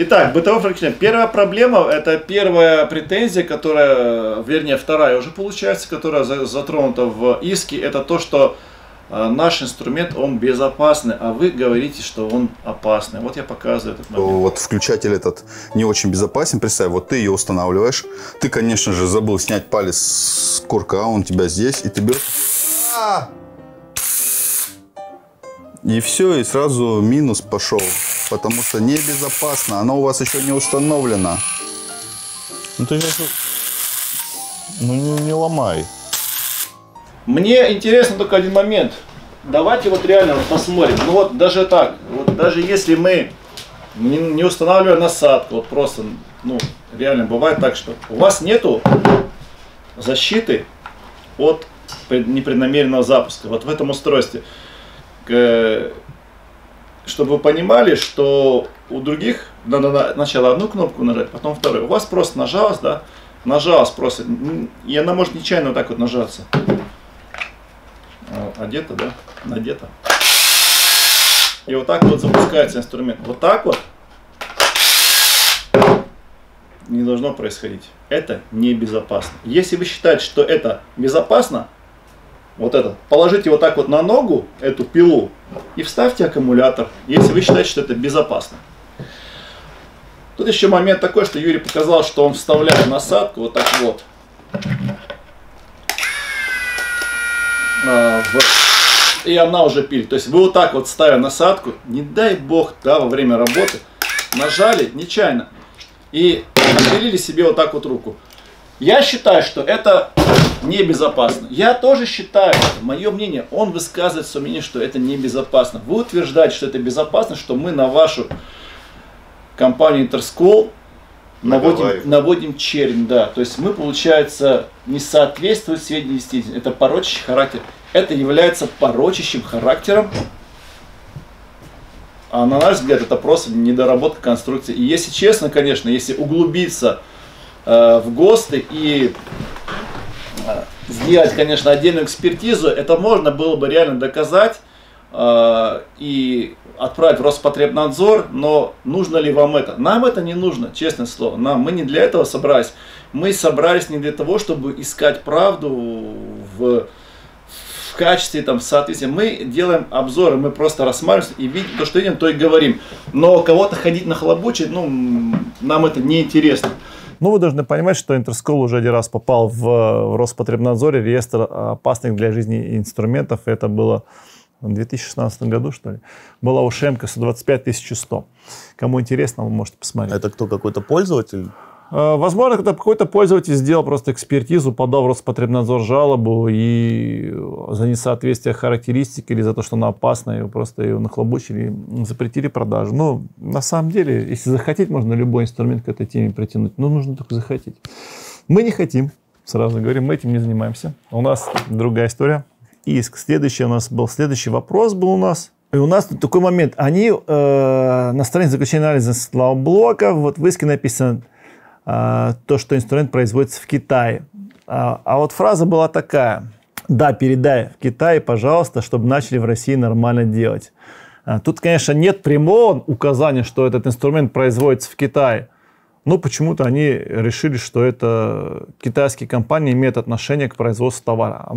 Итак, бытовой франкенштейн. Первая проблема, это первая претензия, которая, вернее, вторая уже получается, которая затронута в иске, это то, что э, наш инструмент, он безопасный, а вы говорите, что он опасный. Вот я показываю этот момент. Вот включатель этот не очень безопасен. Представь, вот ты ее устанавливаешь. Ты, конечно же, забыл снять палец с курка, а он у тебя здесь, и ты берешь... И все, и сразу минус пошел потому что небезопасно. Оно у вас еще не установлено. Ну ты сейчас... Ну не, не ломай. Мне интересно только один момент. Давайте вот реально посмотрим. Ну вот даже так, вот даже если мы не, не устанавливаем насадку, вот просто, ну реально бывает так, что у вас нету защиты от непреднамеренного запуска. Вот в этом устройстве чтобы вы понимали, что у других надо сначала одну кнопку нажать, потом вторую. У вас просто нажалось, да, нажалось просто, и она может нечаянно вот так вот нажаться. Одета, да, надета. И вот так вот запускается инструмент. Вот так вот не должно происходить. Это небезопасно. Если вы считаете, что это безопасно, вот это, положите вот так вот на ногу эту пилу и вставьте аккумулятор, если вы считаете, что это безопасно. Тут еще момент такой, что Юрий показал, что он вставляет насадку вот так вот. А. И она уже пилит. То есть вы вот так вот ставя насадку, не дай бог, да, во время работы, нажали нечаянно и отпилили себе вот так вот руку. Я считаю, что это небезопасно. Я тоже считаю, это мое мнение, он высказывает свое мнение, что это небезопасно. Вы утверждаете, что это безопасно, что мы на вашу компанию Интерскол наводим, наводим чернь, да. То есть мы, получается, не соответствует сведению действительности. Это порочащий характер. Это является порочащим характером. А на наш взгляд, это просто недоработка конструкции. И если честно, конечно, если углубиться Э, в ГОСТы и сделать, конечно, отдельную экспертизу, это можно было бы реально доказать, э, и отправить в Роспотребнадзор, но нужно ли вам это? Нам это не нужно, честное слово. Нам, мы не для этого собрались. Мы собрались не для того, чтобы искать правду в, в качестве, там, соответствия. Мы делаем обзоры, мы просто рассматриваем и видим то, что видим, то и говорим. Но кого-то ходить на хлобучить, ну, нам это не интересно. Ну, вы должны понимать, что Интерскол уже один раз попал в, Роспотребнадзоре реестр опасных для жизни инструментов. Это было в 2016 году, что ли, была у Шемка 125 100. Кому интересно, вы можете посмотреть. Это кто, какой-то пользователь? Э, возможно, это какой-то пользователь сделал просто экспертизу, подал в Роспотребнадзор жалобу и за несоответствие характеристик или за то, что она опасна, и просто ее нахлобучили, запретили продажу. Но на самом деле, если захотеть, можно любой инструмент к этой теме притянуть. Но нужно только захотеть. Мы не хотим, сразу говорим, мы этим не занимаемся. У нас другая история иск. Следующий у нас был, следующий вопрос был у нас. И у нас тут такой момент. Они э, на странице заключения анализа блока, вот в иске написано э, то, что инструмент производится в Китае. А, а вот фраза была такая. Да, передай в Китай, пожалуйста, чтобы начали в России нормально делать. А, тут, конечно, нет прямого указания, что этот инструмент производится в Китае. Но почему-то они решили, что это китайские компании имеют отношение к производству товара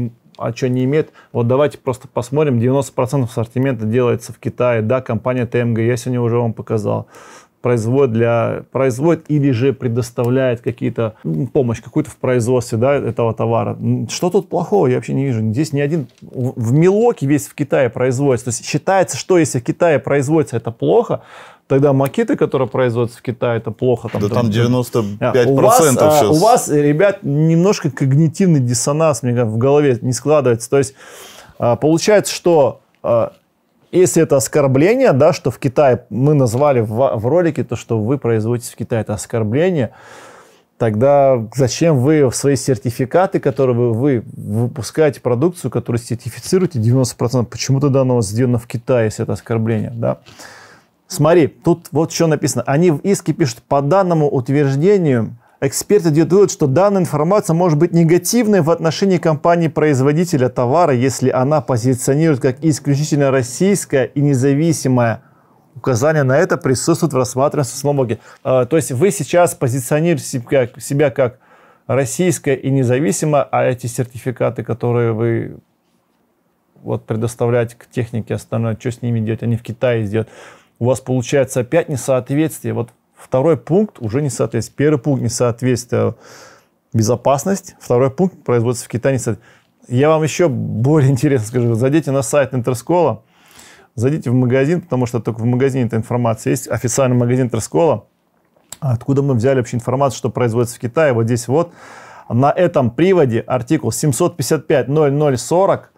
а что не имеет. Вот давайте просто посмотрим, 90% ассортимента делается в Китае, да, компания ТМГ, я сегодня уже вам показал производит для производит или же предоставляет какие-то помощь какую-то в производстве да, этого товара. Что тут плохого? Я вообще не вижу. Здесь ни один в Милоке весь в Китае производится. То есть считается, что если в Китае производится, это плохо, Тогда макеты, которые производятся в Китае, это плохо. Там, да там 95% а, у вас, сейчас. А, у вас, ребят, немножко когнитивный диссонанс мне в голове не складывается. То есть а, получается, что если это оскорбление, да, что в Китае мы назвали в, в ролике то, что вы производите в Китае, это оскорбление, тогда зачем вы в свои сертификаты, которые вы, вы выпускаете продукцию, которую сертифицируете 90%, почему тогда оно сделано в Китае, если это оскорбление, да? Смотри, тут вот что написано. Они в иске пишут, по данному утверждению эксперты делают вывод, что данная информация может быть негативной в отношении компании-производителя товара, если она позиционирует как исключительно российская и независимая. Указание на это присутствует в рассматриваемом налоге. А, то есть вы сейчас позиционируете себя, себя как российская и независимая, а эти сертификаты, которые вы вот предоставляете к технике остальное, что с ними делать, они в Китае сделают у вас получается опять несоответствие. Вот второй пункт уже несоответствие. Первый пункт несоответствие безопасность, второй пункт производится в Китае несоответствие. Я вам еще более интересно скажу. Зайдите на сайт Интерскола, зайдите в магазин, потому что только в магазине эта информация есть. Официальный магазин Интерскола, откуда мы взяли вообще информацию, что производится в Китае. Вот здесь вот на этом приводе артикул 755 0040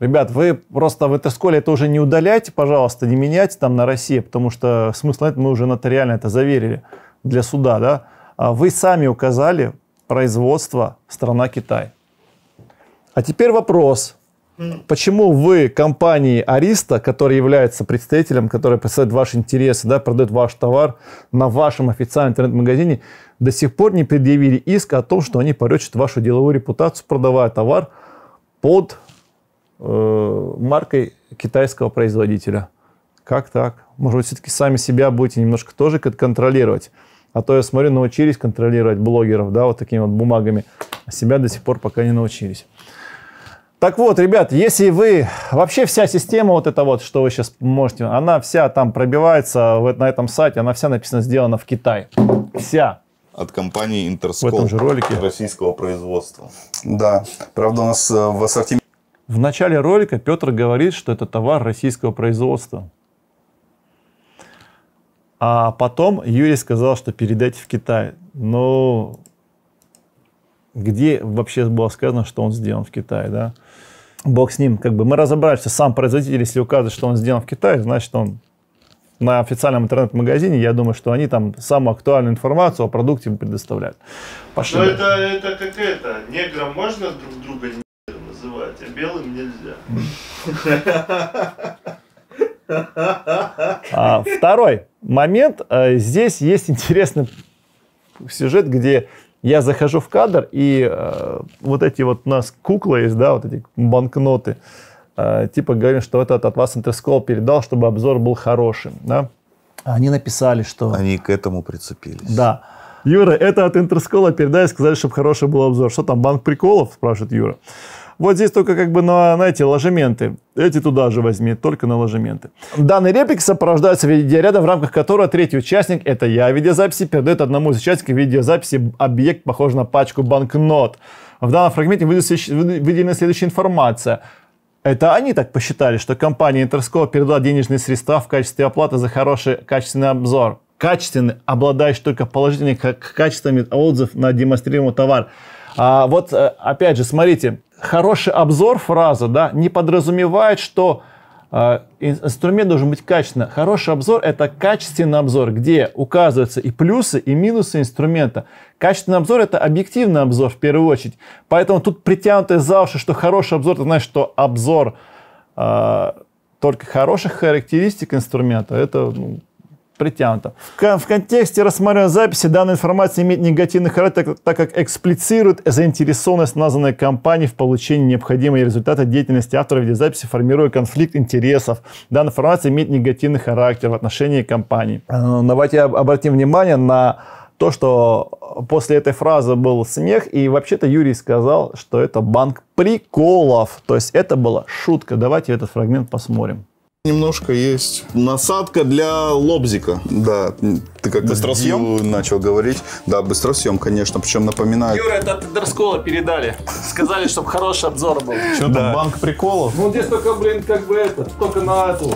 Ребят, вы просто в этой школе это уже не удаляйте, пожалуйста, не меняйте там на России, потому что смысл это мы уже нотариально это заверили для суда, да. А вы сами указали производство страна Китай. А теперь вопрос. Почему вы компании Ариста, которая является представителем, который представляет ваши интересы, да, продает ваш товар на вашем официальном интернет-магазине, до сих пор не предъявили иск о том, что они порочат вашу деловую репутацию, продавая товар под э, маркой китайского производителя. Как так? Может быть, все-таки сами себя будете немножко тоже контролировать. А то я смотрю, научились контролировать блогеров, да, вот такими вот бумагами, а себя до сих пор пока не научились. Так вот, ребят, если вы... Вообще вся система вот эта вот, что вы сейчас можете, она вся там пробивается на этом сайте, она вся написана, сделана в Китае. Вся. От компании Интерскол. В этом же ролике. Российского производства. Да. Правда, у нас э, в ассортименте в начале ролика Петр говорит, что это товар российского производства. А потом Юрий сказал, что передайте в Китай. Но где вообще было сказано, что он сделан в Китае, да? Бог с ним. Как бы мы разобрались, что сам производитель, если указывает, что он сделан в Китае, значит, он на официальном интернет-магазине, я думаю, что они там самую актуальную информацию о продукте предоставляют. Пошли. Но это, это как это, неграм можно друг друга называть, а белым нельзя. А, второй момент. Э, здесь есть интересный сюжет, где я захожу в кадр, и э, вот эти вот у нас куклы есть, да, вот эти банкноты. э, типа говорим, что этот от вас Интерскол передал, чтобы обзор был хорошим, да. Они написали, что... Они к этому прицепились. Да. Юра, это от Интерскола передали, сказали, чтобы хороший был обзор. Что там, банк приколов, спрашивает Юра. Вот здесь только как бы на, на эти ложементы. Эти туда же возьми, только на ложементы. Данный реплик сопровождается видеорядом, в рамках которого третий участник, это я, видеозаписи, передает одному из участников видеозаписи объект, похожий на пачку банкнот. В данном фрагменте выделена следующая информация. Это они так посчитали, что компания Интерскоп передала денежные средства в качестве оплаты за хороший качественный обзор. Качественный, обладающий только положительными качествами отзыв на демонстрируемый товар. А вот э, опять же, смотрите, хороший обзор, фраза, да, не подразумевает, что э, инструмент должен быть качественный. Хороший обзор – это качественный обзор, где указываются и плюсы, и минусы инструмента. Качественный обзор – это объективный обзор в первую очередь. Поэтому тут притянутое за уши, что хороший обзор – это значит, что обзор э, только хороших характеристик инструмента. Это ну, притянуто. В, в контексте рассматривания записи данная информация имеет негативный характер, так, как эксплицирует заинтересованность названной компании в получении необходимого результата деятельности автора видеозаписи, формируя конфликт интересов. Данная информация имеет негативный характер в отношении компании. Э, давайте обратим внимание на то, что после этой фразы был смех, и вообще-то Юрий сказал, что это банк приколов. То есть это была шутка. Давайте этот фрагмент посмотрим немножко есть. Насадка для лобзика. Да, ты как быстросъем начал говорить. Да, быстросъем, конечно, причем напоминаю. Юра, это от Дерскола передали. Сказали, чтобы хороший обзор был. Что там, банк приколов? Ну, здесь только, блин, как бы это, только на эту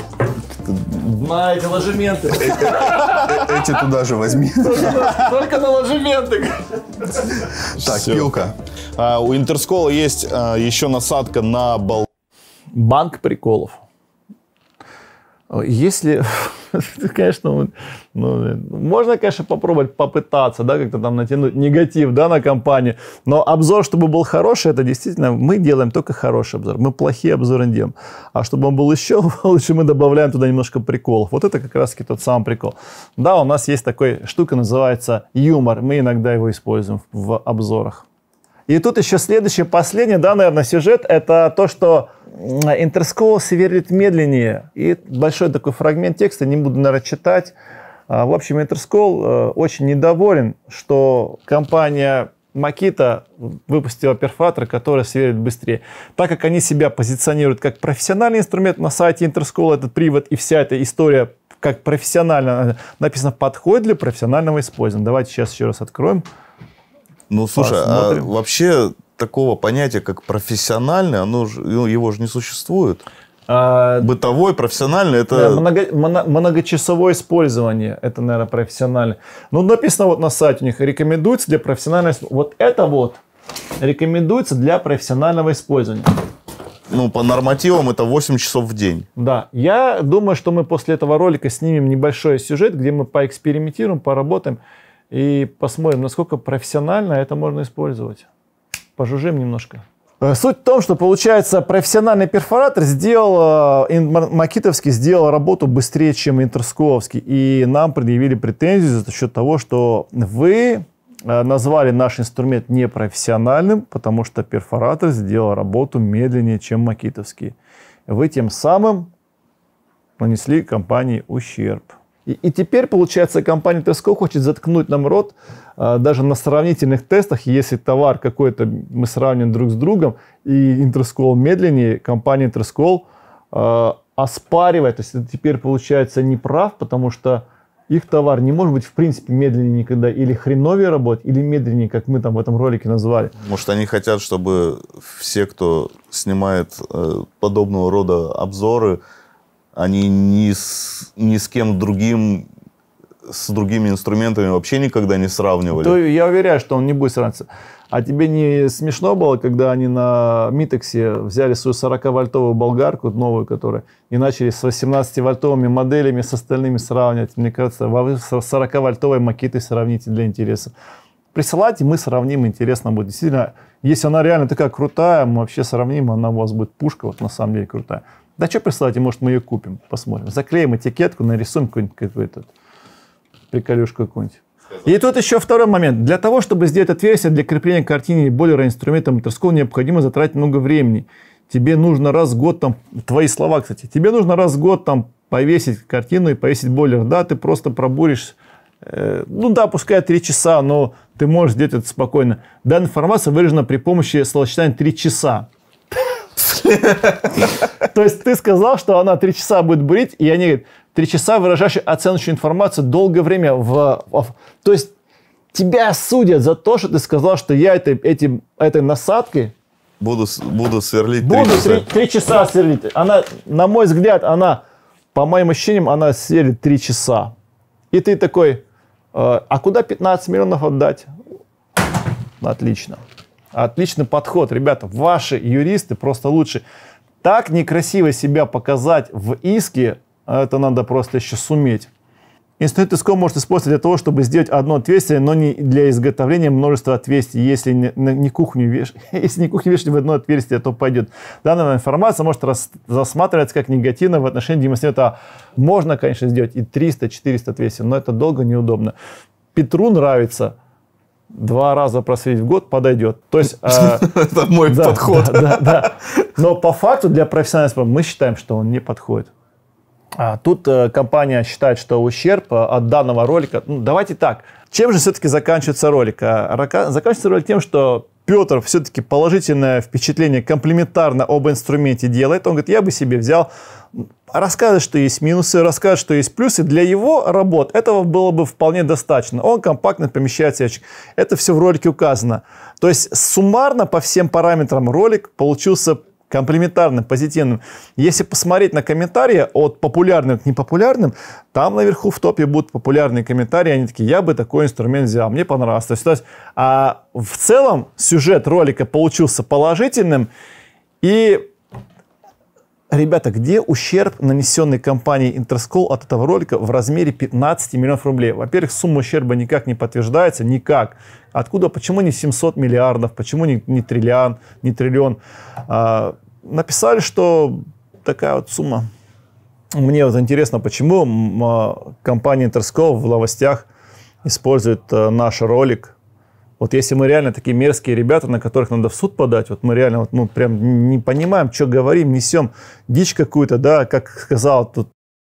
на эти ложементы. Эти туда же возьми. Только на ложементы. Так, пилка. А, у Интерскола есть а, еще насадка на бол... Банк приколов. Если, конечно, ну, можно, конечно, попробовать попытаться, да, как-то там натянуть негатив, да, на компанию, но обзор, чтобы был хороший, это действительно, мы делаем только хороший обзор, мы плохие обзоры не делаем. А чтобы он был еще лучше, мы добавляем туда немножко приколов. Вот это как раз-таки тот самый прикол. Да, у нас есть такой штука, называется юмор, мы иногда его используем в обзорах. И тут еще следующее, последнее, да, наверное, сюжет, это то, что Интерскол сверлит медленнее. И большой такой фрагмент текста, не буду, наверное, читать. А, в общем, Интерскол э, очень недоволен, что компания Макита выпустила перфоратор, который сверлит быстрее. Так как они себя позиционируют как профессиональный инструмент, на сайте Интерскола этот привод и вся эта история как профессионально э, написано подходит для профессионального использования. Давайте сейчас еще раз откроем. Ну, слушай, а вообще такого понятия, как профессиональный, оно же, ну, его же не существует. А, Бытовой, профессиональный, это... Да, много, моно, многочасовое использование, это, наверное, профессиональный. Ну, написано вот на сайте у них, рекомендуется для профессионального... Вот это вот рекомендуется для профессионального использования. Ну, по нормативам это 8 часов в день. Да. Я думаю, что мы после этого ролика снимем небольшой сюжет, где мы поэкспериментируем, поработаем и посмотрим, насколько профессионально это можно использовать. Пожужжим немножко. Э, суть в том, что, получается, профессиональный перфоратор сделал, э, Макитовский сделал работу быстрее, чем Интерсковский. И нам предъявили претензию за счет того, что вы э, назвали наш инструмент непрофессиональным, потому что перфоратор сделал работу медленнее, чем Макитовский. Вы тем самым нанесли компании ущерб. И, и теперь, получается, компания Tesco хочет заткнуть нам рот а, даже на сравнительных тестах, если товар какой-то мы сравним друг с другом, и Interscroll медленнее, компания Interscroll а, оспаривает, то есть это теперь получается неправ, потому что их товар не может быть в принципе медленнее никогда, или хреновее работать, или медленнее, как мы там в этом ролике назвали. Может, они хотят, чтобы все, кто снимает э, подобного рода обзоры, они ни с, ни с кем другим, с другими инструментами вообще никогда не сравнивали. То я уверяю, что он не будет сравниваться. А тебе не смешно было, когда они на Митексе взяли свою 40-вольтовую болгарку, новую, которая, и начали с 18-вольтовыми моделями с остальными сравнивать? Мне кажется, вы с 40-вольтовой макетой сравните для интереса. Присылайте, мы сравним, интересно будет. Действительно, если она реально такая крутая, мы вообще сравним, она у вас будет пушка, вот на самом деле крутая. Да что присылайте, может мы ее купим, посмотрим. Заклеим этикетку, нарисуем какой-нибудь какой-то приколюшку какую-нибудь. И тут еще второй момент. Для того, чтобы сделать отверстие для крепления картины или бойлера инструментом Интерскол, необходимо затратить много времени. тебе нужно раз в год там, твои слова, кстати, тебе нужно раз в год там повесить картину и повесить бойлер. Да, ты просто пробуришь, э, ну да, пускай три часа, но ты можешь сделать это спокойно. Данная информация выражена при помощи словосочетания три часа. То есть ты сказал, что она три часа будет бурить, и они говорят, три часа выражающие оценочную информацию долгое время в... То есть тебя судят за то, что ты сказал, что я этой, этим, этой насадкой Буду, буду сверлить буду три часа. Три, часа сверлить. Она, на мой взгляд, она, по моим ощущениям, она сверлит три часа. И ты такой, э, а куда 15 миллионов отдать? Отлично. Отличный подход. Ребята, ваши юристы просто лучше. Так некрасиво себя показать в иске, это надо просто еще суметь. Инструмент ИСКО может использовать для того, чтобы сделать одно отверстие, но не для изготовления множества отверстий. Если не, не кухню веш... если не кухню вешать в одно отверстие, то пойдет. Данная информация может рас... рассматриваться как негативно в отношении демонстрирования. Можно, конечно, сделать и 300-400 отверстий, но это долго, неудобно. Петру нравится два раза просветить в год подойдет. То есть, э, это мой подход. Да. Но по факту для профессионального мы считаем, что он не подходит. А тут э, компания считает, что ущерб э, от данного ролика... Ну, давайте так. Чем же все-таки заканчивается ролик? А, заканчивается ролик тем, что Петр все-таки положительное впечатление комплементарно об инструменте делает. Он говорит, я бы себе взял, рассказывает, что есть минусы, рассказывает, что есть плюсы. Для его работ этого было бы вполне достаточно. Он компактно помещает ящик. Это все в ролике указано. То есть суммарно по всем параметрам ролик получился комплементарным, позитивным. Если посмотреть на комментарии от популярным к непопулярным, там наверху в топе будут популярные комментарии, они такие, я бы такой инструмент взял, мне понравился. То есть, а в целом сюжет ролика получился положительным, и Ребята, где ущерб, нанесенный компанией Interscroll от этого ролика в размере 15 миллионов рублей? Во-первых, сумма ущерба никак не подтверждается, никак. Откуда, почему не 700 миллиардов, почему не, не триллион, не триллион? А, написали, что такая вот сумма. Мне вот интересно, почему а, компания Interscroll в новостях использует а, наш ролик вот если мы реально такие мерзкие ребята, на которых надо в суд подать, вот мы реально вот, ну, прям не понимаем, что говорим, несем дичь какую-то, да, как сказал тут,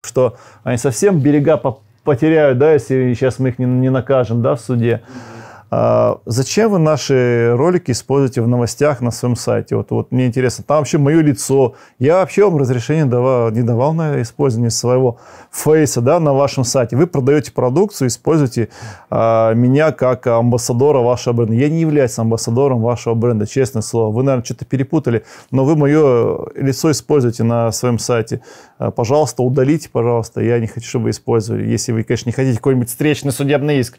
что они совсем берега потеряют, да, если сейчас мы их не, не накажем, да, в суде. А зачем вы наши ролики используете в новостях на своем сайте? Вот, вот мне интересно, там вообще мое лицо. Я вообще вам разрешение давал, не давал на использование своего фейса да, на вашем сайте. Вы продаете продукцию, используете а, меня как амбассадора вашего бренда. Я не являюсь амбассадором вашего бренда, честное слово. Вы, наверное, что-то перепутали, но вы мое лицо используете на своем сайте. А, пожалуйста, удалите, пожалуйста. Я не хочу, чтобы вы использовали. Если вы, конечно, не хотите какой-нибудь встречный судебный иск.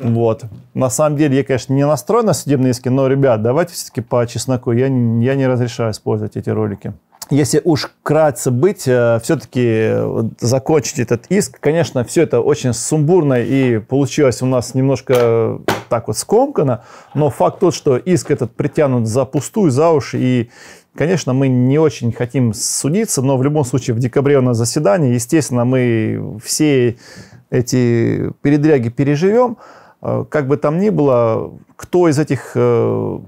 Вот. На самом деле, я, конечно, не настроен на судебные иски, но, ребят, давайте все-таки по чесноку. Я, я не разрешаю использовать эти ролики. Если уж кратце быть, э, все-таки закончить этот иск, конечно, все это очень сумбурно и получилось у нас немножко так вот скомкано, но факт тот, что иск этот притянут за пустую, за уши, и, конечно, мы не очень хотим судиться, но в любом случае в декабре у нас заседание, естественно, мы все эти передряги переживем. Э, как бы там ни было, кто из этих э,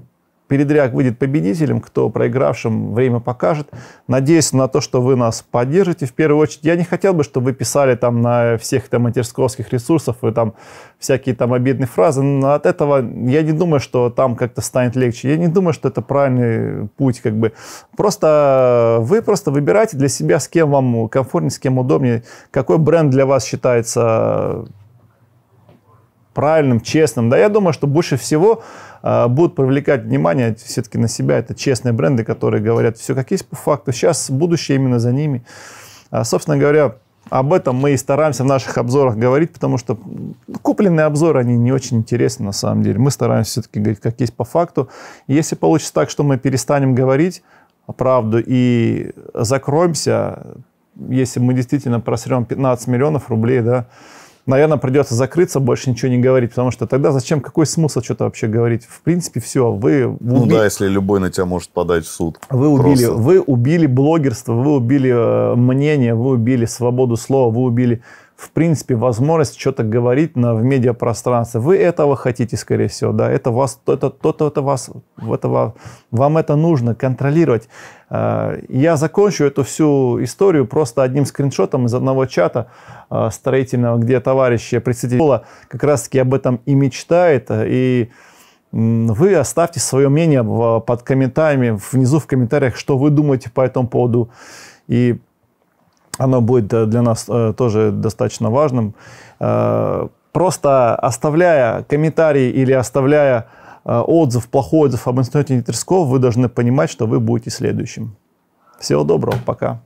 передряг выйдет победителем, кто проигравшим, время покажет. Надеюсь на то, что вы нас поддержите в первую очередь. Я не хотел бы, чтобы вы писали там на всех там матерсковских ресурсах вы там всякие там обидные фразы. Но от этого я не думаю, что там как-то станет легче. Я не думаю, что это правильный путь. Как бы. Просто вы просто выбирайте для себя, с кем вам комфортнее, с кем удобнее, какой бренд для вас считается правильным, честным. Да, я думаю, что больше всего будут привлекать внимание все-таки на себя. Это честные бренды, которые говорят все как есть по факту. Сейчас будущее именно за ними. А, собственно говоря, об этом мы и стараемся в наших обзорах говорить, потому что купленные обзоры, они не очень интересны на самом деле. Мы стараемся все-таки говорить, как есть по факту. Если получится так, что мы перестанем говорить правду и закроемся, если мы действительно просрем 15 миллионов рублей, да, наверное, придется закрыться, больше ничего не говорить, потому что тогда зачем, какой смысл что-то вообще говорить? В принципе, все, вы... Уби... Ну да, если любой на тебя может подать в суд. Вы убили, вы убили блогерство, вы убили э, мнение, вы убили свободу слова, вы убили в принципе, возможность что-то говорить на, в медиапространстве. Вы этого хотите, скорее всего, да, это вас, это, то, то, это вас, этого, вам это нужно контролировать. Э, я закончу эту всю историю просто одним скриншотом из одного чата э, строительного, где товарищ представитель как раз-таки об этом и мечтает, и вы оставьте свое мнение под комментариями, внизу в комментариях, что вы думаете по этому поводу. И оно будет для нас э, тоже достаточно важным. Э, просто оставляя комментарии или оставляя э, отзыв, плохой отзыв об институте Нитерского, вы должны понимать, что вы будете следующим. Всего доброго, пока.